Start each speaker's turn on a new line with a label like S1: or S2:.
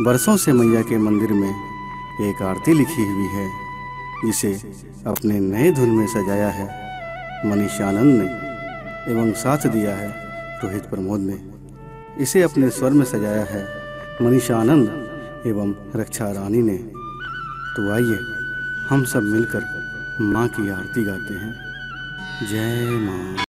S1: बरसों से मैया के मंदिर में एक आरती लिखी हुई है। जिसे अपने नए धुन में सजाया है। मनीष आनंद ने एवं साथ दिया है रोहित प्रमोद ने। इसे अपने स्वर में सजाया है मनीष आनंद एवं रक्षा रानी ने। तो आइए, हम सब मिलकर माँ की आरती गाते हैं। जय माँ।